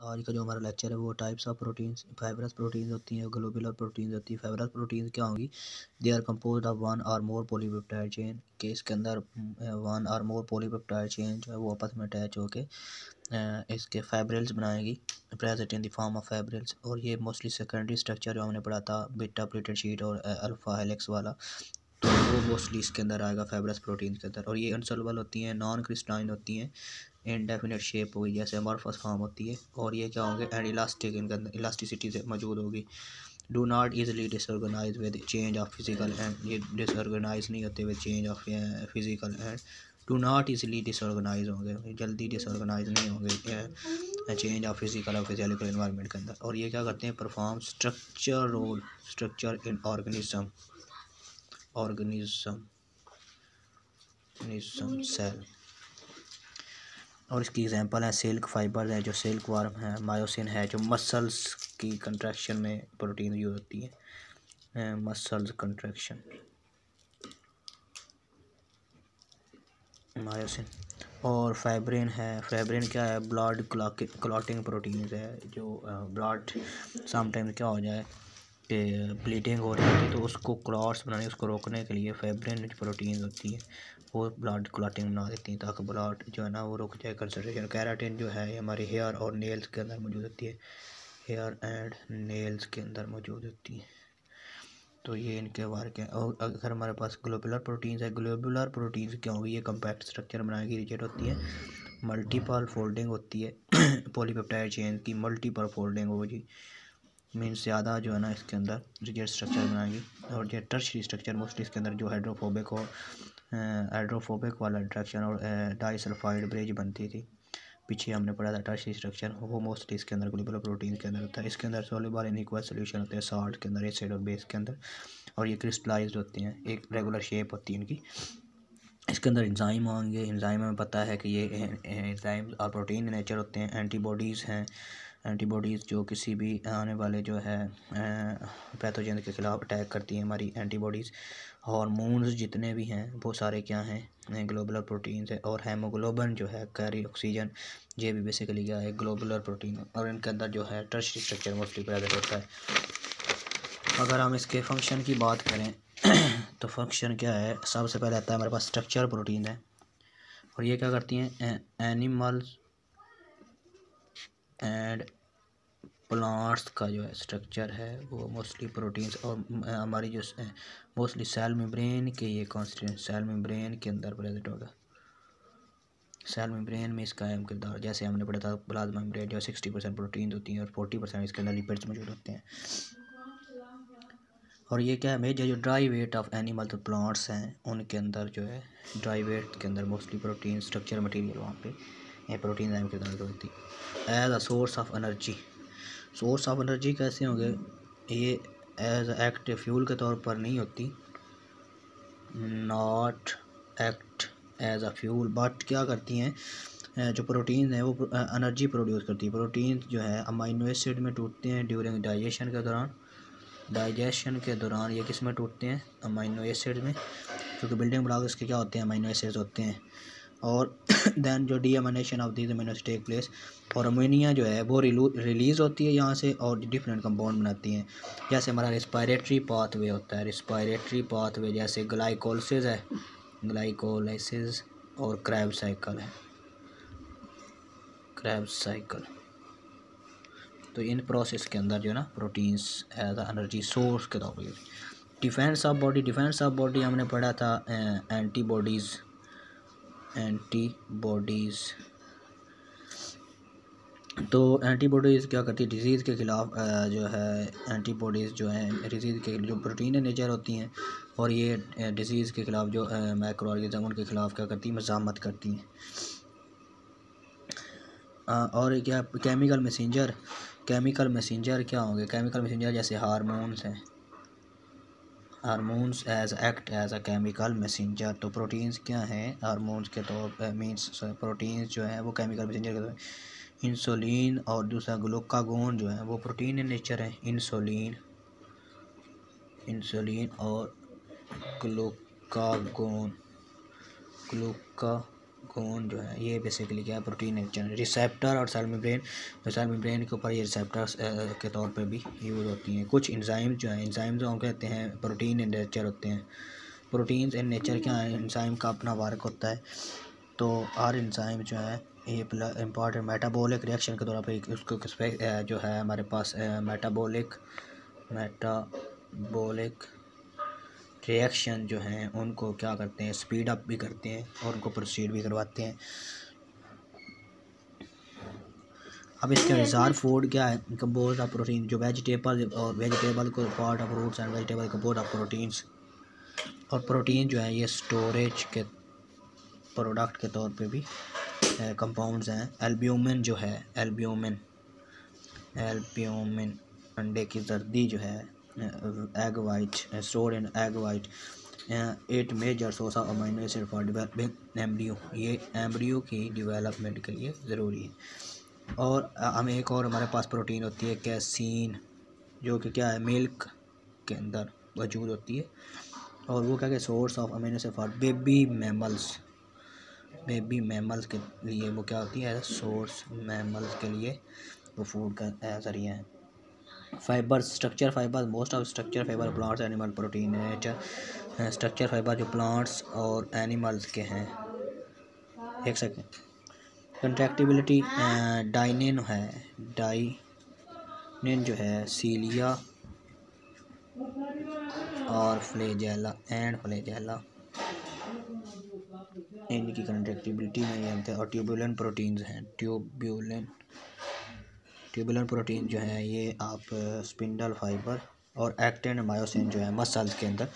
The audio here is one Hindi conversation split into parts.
आज का जो हमारा लेक्चर है वो types of proteins fibrous proteins होती हैं ग्लोबुलर प्रोटीन्स होती हैं। फाइबरस प्रोटीन्स क्या होंगी? They are compose of one और मोर पोलीपेप्टाइड चेन के इसके अंदर वन और मोर पोलीपेप्टाइड चेन जो है वो आपस में अटैच होकर इसके फाइब्रिल्स बनाएगी present in the form of fibrils और ये मोस्टली सेकेंडरी स्ट्रक्चर जो हमने पढ़ा था बिटा प्लेटेड शीट और अल्फ़ा हेलिक्स वाला तो वो मोस्टली इसके अंदर आएगा फाइबरस प्रोटीन के अंदर। और ये अनसोलबल होती हैं नॉन क्रिस्टाइन होती हैं इनडेफिनेट शेप होगी जैसे अमॉर्फस फॉर्म होती है, और ये क्या होंगे एंड इलास्टिक इनके अंदर इलास्टिसिटी से मौजूद होगी। Do not easily disorganize with change of physical and ये डिसऑर्गेनाइज नहीं होते with change of physical and do not easily disorganize होंगे, जल्दी डिसऑर्गेनाइज नहीं होंगे चेंज ऑफ़ फ़िज़िकल और फ़िज़िकल इन्वायरमेंट के अंदर। और ये क्या करते हैं perform structure role structure in organism organism cell और इसकी एग्जांपल है सिल्क फाइबर है, जो सिल्क वार्म है मायोसिन है, जो मसल्स की कंट्रैक्शन में प्रोटीन यूज़ होती है। मसल्स कंट्रैक्शन मायोसिन और फाइब्रिन है फाइब्रिन क्या है? ब्लड क्लॉटिंग प्रोटीन है, जो ब्लड समटाइम्स क्या हो जाए? ब्लीडिंग हो रही होती है तो उसको क्लॉट्स बनाने, उसको रोकने के लिए फाइब्रिन प्रोटीन होती है, वो ब्लड क्लाटिंग बना देती हैं, ताकि ब्लड जो है ना, वो रुक जाए कंसनट्रेशन कैराटिन जो है हमारे हेयर और नेल्स के अंदर मौजूद होती है, हेयर एंड नेल्स के अंदर मौजूद होती है। तो ये इनके बारे के और अगर हमारे पास ग्लोबुलर प्रोटीन्स है, ग्लोबुलर प्रोटीन्स क्या होगी, ये कम्पैक्ट स्ट्रक्चर बनाने की रिजेक्ट होती है। मल्टीपल फोल्डिंग होती है, पॉलीपेप्टाइड चेन की मल्टीपल फोल्डिंग होगी। मीन्स ज़्यादा जो है ना इसके अंदर रिजेक्ट स्ट्रक्चर बनाएगी और जो टर्शरी स्ट्रक्चर मोस्टली इसके अंदर जो हाइड्रोफोबिक हो हाइड्रोफोबिक वाला इंट्रैक्शन और डाइसल्फाइड ब्रिज बनती थी पीछे हमने पढ़ा था टर्शी स्ट्रक्चर वो मोस्टली इसके अंदर ग्लोबल प्रोटीन के अंदर होता है इसके अंदर सोलेबल इनइक्वल सोल्यूशन होते हैं साल्ट के अंदर एसिड और बेस के अंदर और ये क्रिस्टलाइज होते हैं एक रेगुलर शेप होती है इनकी इसके अंदर इंजाइम होंगे इंजाइम में पता है कि ये इंजाइम और प्रोटीन नेचर होते हैं एंटीबॉडीज़ हैं एंटीबॉडीज़ जो किसी भी आने वाले जो है पैथोजन के ख़िलाफ़ अटैक करती हैं हमारी एंटीबॉडीज़। हार्मोन्स जितने भी हैं, वो सारे क्या हैं? ग्लोबुलर प्रोटीन्स है और हेमोग्लोबन जो है, कैरी ऑक्सीजन, ये भी बेसिकली क्या है, ग्लोबुलर प्रोटीन और इनके अंदर जो है टर्शरी स्ट्रक्चर मोस्टली प्रेजेंट होता है। अगर हम इसके फ़ंक्शन की बात करें तो फ़ंक्शन क्या है? सबसे पहले आता है हमारे पास स्ट्रक्चर प्रोटीन है। और ये क्या करती हैं? एनिमल्स एंड प्लांट्स का जो है स्ट्रक्चर है, वो मोस्टली प्रोटीन्स और हमारी जो मोस्टली सेल मेम्ब्रेन के ये कॉन्स्टिट्यूंट सेल मेम्ब्रेन के अंदर प्रेजेंट होगा। सेल मेम्ब्रेन में इसका अहम किरदार, जैसे हमने पढ़ा था प्लाज्मा मेम्ब्रेन जो सिक्सटी परसेंट प्रोटीन होती हैं और फोर्टी परसेंट इसके अंदर लिपिड्स मौजूद होते हैं। और ये क्या है मेजर जो ड्राई वेट ऑफ़ एनिमल तो प्लांट्स हैं, उनके अंदर जो है ड्राई वेट के अंदर मोस्टली प्रोटीन स्ट्रक्चर मटेरियल वहाँ पे ये प्रोटीन अहम किरदार होती है as a source of energy source of energy कैसे होंगे? ये एज एक्ट फ्यूल के तौर पर नहीं होती। Not act as a fuel but क्या करती हैं? जो प्रोटीन है वो एनर्जी प्रोड्यूस करती है। प्रोटीन जो है अमाइनो एसिड में टूटते हैं ड्यूरिंग डाइजेशन के दौरान। डाइजेशन के दौरान ये किसमें टूटते हैं? अमाइनो एसिड में। क्योंकि बिल्डिंग ब्लॉक इसके क्या होते हैं? अमाइनो एसिड्स होते हैं। और दैन जो deamination of these aminos take place और अमोनिया जो है वो रिलीज़ होती है यहाँ से और डिफरेंट कंपाउंड बनाती हैं। जैसे हमारा रिस्पायरेटरी पाथवे होता है रिस्पायरेटरी पाथवे जैसे ग्लाइकोलिस है ग्लाइकोलिसिस और क्रैब साइकिल है। क्रैब साइकिल तो इन प्रोसेस के अंदर जो है ना प्रोटीन्स एज एनर्जी सोर्स के तौर पर defence of body defence of body हमने पढ़ा था एंटीबॉडीज़ एंटीबॉडीज़। तो एंटीबॉडीज़ क्या करती है? डिज़ीज़ के ख़िलाफ़ जो है, एंटीबॉडीज़ जो हैं, डिज़ीज़ के, जो प्रोटीन नेचर होती हैं, और ये डिज़ीज़ के ख़िलाफ़ जो माइक्रो ऑर्गेनिज्म उनके ख़िलाफ़ क्या करती हैं? मजामत करती हैं। और क्या, केमिकल मैसेंजर केमिकल मैसेंजर क्या होंगे? केमिकल मैसेंजर जैसे हारमोन्स हैं। Hormones as act as a chemical messenger तो प्रोटीन्स क्या हैं? हारमोन्स के तौर पर मीन्स प्रोटीन्स जो हैं, वो केमिकल मैसेंजर के तौर पर इंसुलिन और दूसरा ग्लोकागोन जो है, वो प्रोटीन इन नेचर है। इंसुलिन इंसुलिन और ग्लोकागोन ग्लूकागोन खून जो है, ये बेसिकली क्या है प्रोटीन नेचर रिसेप्टर और सेल मेम्ब्रेन तो सेल मेम्ब्रेन के ऊपर ये रिसेप्टर के तौर पे भी यूज़ होती हैं। कुछ इंजाइम जो हैं इंजाइम जो हम कहते हैं प्रोटीन इन नेचर होते हैं। प्रोटीन्स इन नेचर क्या है? इंजाइम का अपना वर्क होता है। तो हर इंजाइम जो है, ये इंपॉर्टेंट मेटाबॉलिक रिएक्शन के दौरान पर उसको जो है हमारे पास मेटाबॉलिक मेटाबॉलिक रिएक्शन जो हैं उनको क्या करते हैं स्पीड अप भी करते हैं और उनको प्रोसीड भी करवाते हैं। अब इसके अनुसार फ़ूड क्या है? कंपोज ऑफ़ प्रोटीन जो वेजिटेबल और वेजिटेबल को part of roots and vegetable compose of proteins और प्रोटीन जो है ये स्टोरेज के प्रोडक्ट के तौर पे भी कंपाउंड्स हैं। एल्ब्यूमिन जो है एल्ब्यूमिन एल्ब्यूमिन अंडे की जर्दी जो है egg white uh, stored in egg white. At major of amino acid for developing embryo ये एम्ब्रियो की डिवेलपमेंट के लिए ज़रूरी है। और हमें एक और हमारे पास प्रोटीन होती है कैसीन जो कि क्या है मिल्क के अंदर वजूद होती है। और वो क्या है source of amino acid for baby mammals baby mammals के लिए वो क्या होती है? सोर्स मैमल्स के लिए वो फ़ूड का ज़रिया है। Fibre structure, fibre most of structure fibre plants animal protein nature structure fibre जो प्लांट्स और एनिमल्स के हैं। एक सेकेंड कंट्रैक्टिबिलिटी डाइनिन है। डाइनिन जो है सीलिया और फ्लेजेला एंड फ्लेजेला इनकी कंट्रैक्टिबिलिटी में ये और ट्यूबुलन प्रोटीन्स हैं। ट्यूब्यूलन ट्यूबुलर प्रोटीन जो है, ये आप स्पिंडल फाइबर और एक्टिन मायोसिन जो है मसल्स के अंदर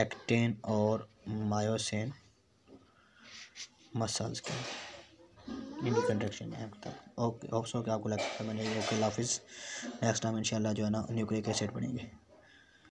एक्टिन और मायोसिन मसल्स के अंदर है ओके ऑप्शन के आपको लगता है, मैंने ओके लाफिज़। नेक्स्ट टाइम इंशाल्लाह जो है ना न्यूक्लिक एसिड बनेंगे।